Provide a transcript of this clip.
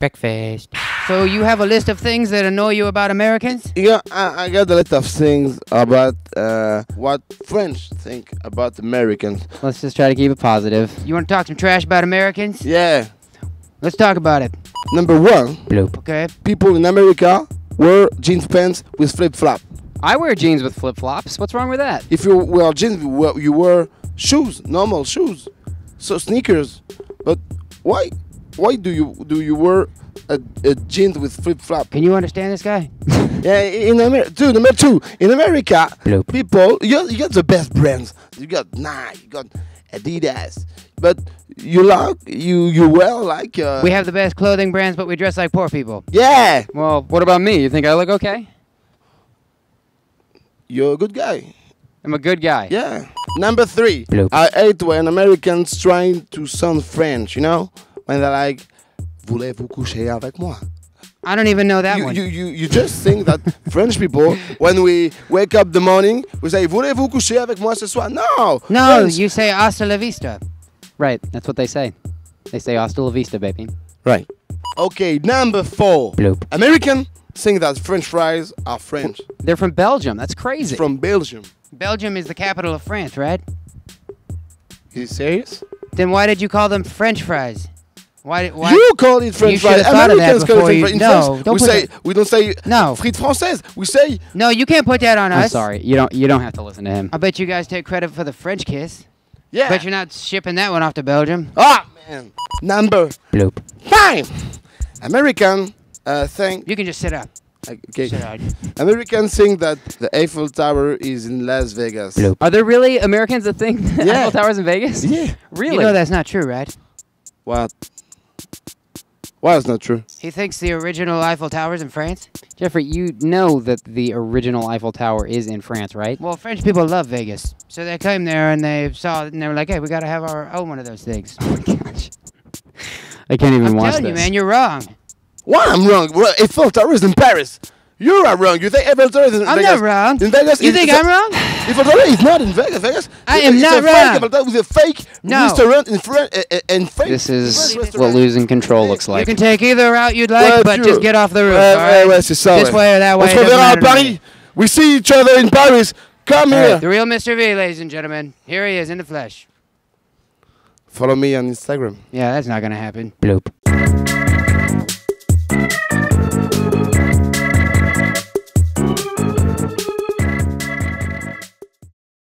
Breakfast. So you have a list of things that annoy you about Americans? Yeah, I, I got a lot of things about uh, what French think about Americans. Let's just try to keep it positive. You want to talk some trash about Americans? Yeah. Let's talk about it. Number one, Bloop. Okay. people in America wear jeans pants with flip flop. I wear jeans with flip flops. What's wrong with that? If you wear jeans, you wear shoes, normal shoes, so sneakers. But why, why do you do you wear a, a jeans with flip flop? Can you understand this guy? Yeah, in America, dude. Number two, in America, Bloop. people you got, you got the best brands. You got Nike, you got Adidas, but you like you you wear like uh, We have the best clothing brands, but we dress like poor people. yeah. Well, what about me? You think I look okay? You're a good guy. I'm a good guy. Yeah. Number three, Bloop. I hate when Americans trying to sound French. You know, when they're like, "Voulez-vous coucher avec moi?" I don't even know that You, one. you, you, you just think that French people, when we wake up the morning, we say, "Voulez-vous coucher avec moi ce soir?" No. no, French- you say hasta la vista. Right. That's what they say. They say hasta la vista, baby. Right. Okay, number four. Bloop. American think that French fries are French. They're from Belgium. That's crazy. From Belgium. Belgium is the capital of France, right? Is You serious? Then why did you call them French fries? Why? did- why? You call it French fries. should've thought of that Americans call it French fries. In no, France, don't we put say that- we don't say No. frites françaises. We say No, you can't put that on I'm us. sorry. You don't. You don't have to listen to him. I bet you guys take credit for the French kiss. yeah. Bet you're not shipping that one off to Belgium. Ah man. Number Bloop. five. American uh, think You can just sit up. okay. Sit out. Americans think that the Eiffel Tower is in Las Vegas. Bloop. Are there really Americans that think that Yeah. Eiffel Tower's in Vegas? Yeah. Really? You know that's not true, right? What? Why is not true? He thinks the original Eiffel Tower's in France. Jeffery, you know that the original Eiffel Tower is in France, right? Well, French people love Vegas, so they came there and they saw it and they were like, "Hey, we gotta have our own one of those things." Oh my gosh. I can't even watch it. I'm watch telling you, man, you're wrong. Why I'm wrong? Well, Eiffel Tower is in Paris. You are wrong. You think Eiffel Tower is in I'm Vegas? not wrong. In Vegas, You is- think is I'm wrong? Eiffel Tower is not in Vegas. Vegas. I It's- am not a fake wrong. Eiffel Tower a fake No. restaurant in France eh, eh, eh, and fake. This is what losing control looks like. You can take either route you'd like, Ouais, but tu just get off the roof. Ouais, all ouais, c'est ça. This way or that way. On se it reverra à matter to me. Paris. We see each other in Paris. Come All here. right, the real Mr. V, ladies and gentlemen. Here he is in the flesh. Follow me on Instagram. Yeah, that's not gonna happen. Bloop.